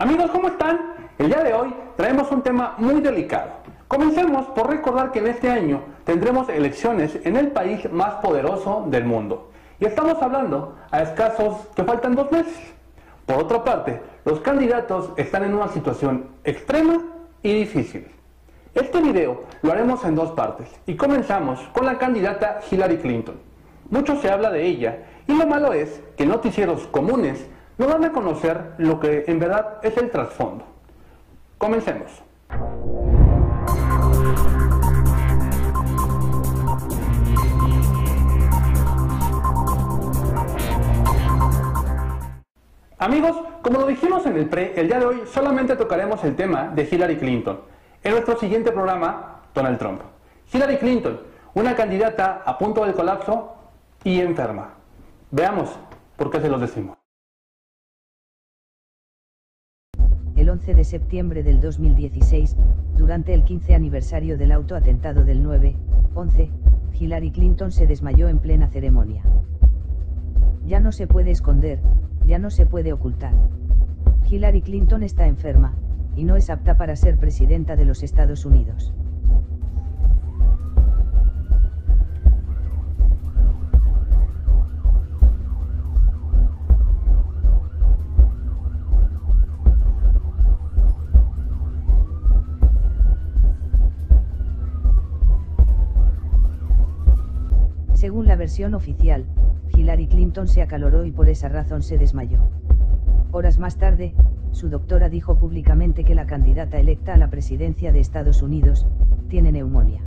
Amigos, ¿cómo están? El día de hoy traemos un tema muy delicado. Comencemos por recordar que en este año tendremos elecciones en el país más poderoso del mundo. Y estamos hablando a escasos que faltan dos meses. Por otra parte, los candidatos están en una situación extrema y difícil. Este video lo haremos en dos partes y comenzamos con la candidata Hillary Clinton. Mucho se habla de ella y lo malo es que noticieros comunes no van a conocer lo que en verdad es el trasfondo. Comencemos. Amigos, como lo dijimos en el pre, el día de hoy solamente tocaremos el tema de Hillary Clinton. En nuestro siguiente programa, Donald Trump. Hillary Clinton, una candidata a punto del colapso y enferma. Veamos por qué se los decimos. El 11 de septiembre del 2016, durante el 15 aniversario del autoatentado del 9-11, Hillary Clinton se desmayó en plena ceremonia. Ya no se puede esconder, ya no se puede ocultar. Hillary Clinton está enferma, y no es apta para ser presidenta de los Estados Unidos. Oficial, Hillary Clinton se acaloró y por esa razón se desmayó. Horas más tarde, su doctora dijo públicamente que la candidata electa a la presidencia de Estados Unidos, tiene neumonía.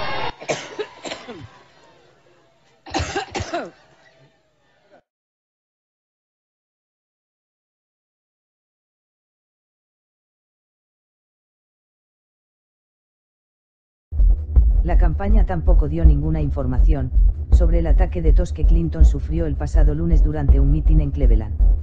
La campaña tampoco dio ninguna información sobre el ataque de tos que Clinton sufrió el pasado lunes durante un mitin en Cleveland.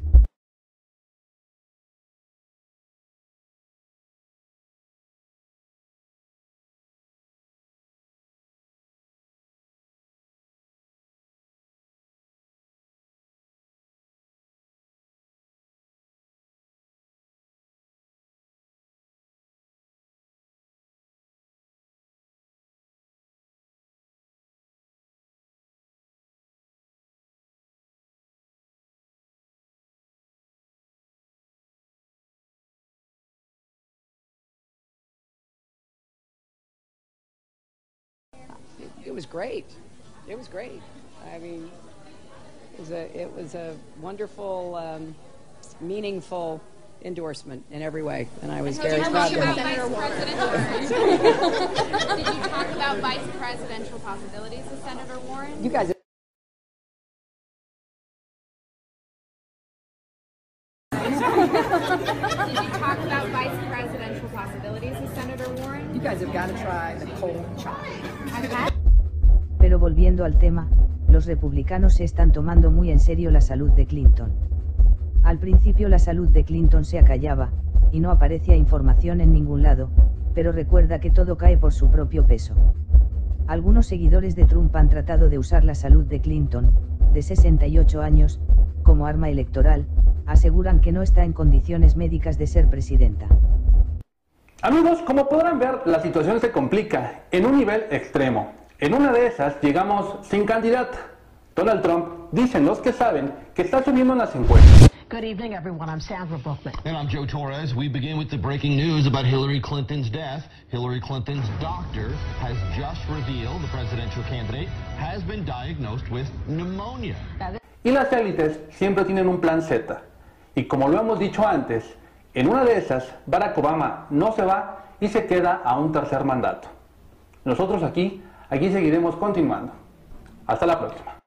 It was great. It was great. I mean, it was a it was a wonderful, um, meaningful endorsement in every way, and I was Did very proud talk to about have. Did you talk about vice presidential possibilities with Senator Warren? You guys. Did you talk about vice presidential possibilities with Senator Warren? You guys have got to try the cold chop. Pero volviendo al tema, los republicanos se están tomando muy en serio la salud de Clinton. Al principio la salud de Clinton se acallaba, y no aparecía información en ningún lado, pero recuerda que todo cae por su propio peso. Algunos seguidores de Trump han tratado de usar la salud de Clinton, de 68 años, como arma electoral, aseguran que no está en condiciones médicas de ser presidenta. Amigos, como podrán ver, la situación se complica en un nivel extremo. En una de esas llegamos sin candidata. Donald Trump, dicen los que saben, que está subiendo en las encuestas. Good evening, everyone. I'm Sandra Bookman. And I'm Joe Torres. We begin with the breaking news about Hillary Clinton's death. Hillary Clinton's doctor has just revealed the presidential candidate has been diagnosed with pneumonia. Y las élites siempre tienen un plan Z. Y como lo hemos dicho antes, en una de esas, Barack Obama no se va y se queda a un tercer mandato. Nosotros aquí, aquí seguiremos continuando. Hasta la próxima.